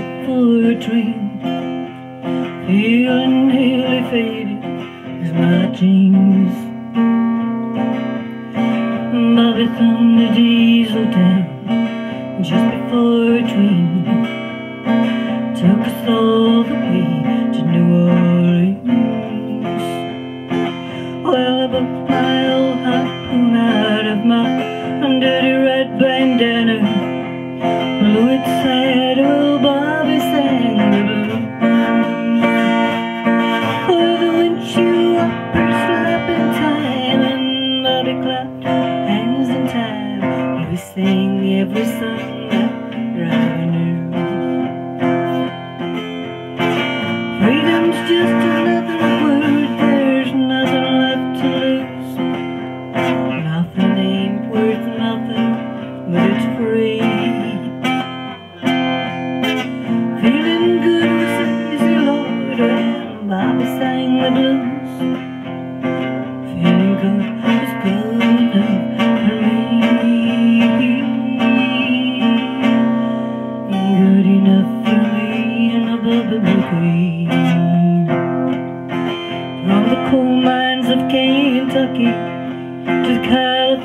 it for a dream. Feeling nearly faded is my dreams. Bobby thumbed diesel down just before a dream. Took us all the way to New Orleans. Well, I booked my every Sunday revenue.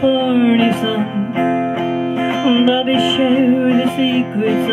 California sun Bobby share the secrets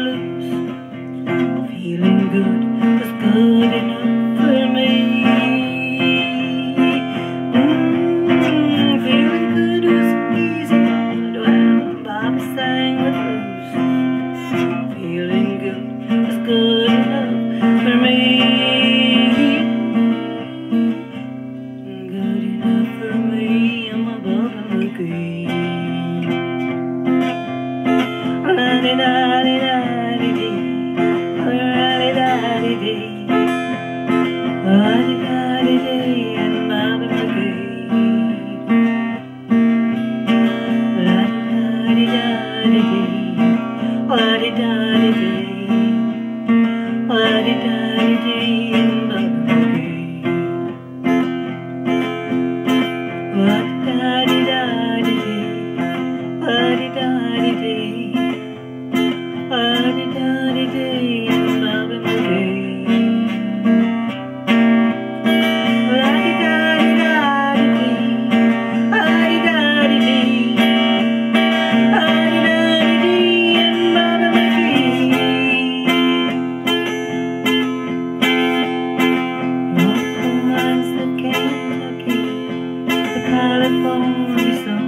loose California sun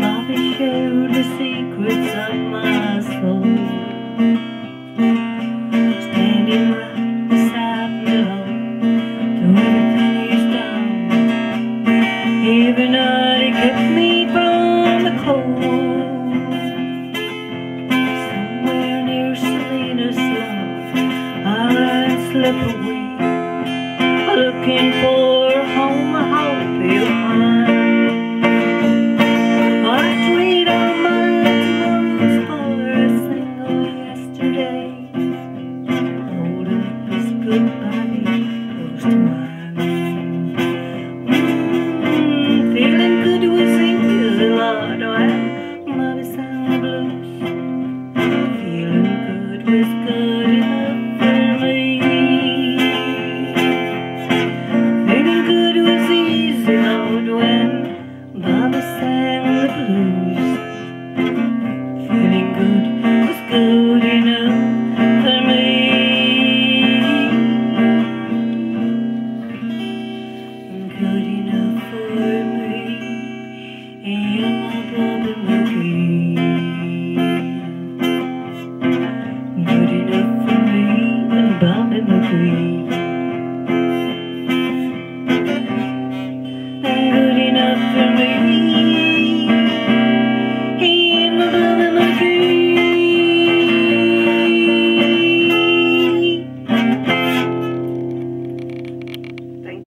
Mommy shared the secrets of my soul. Standing right beside me To everything he's done Every night kept me from the cold Somewhere near Selena's love. I slip away.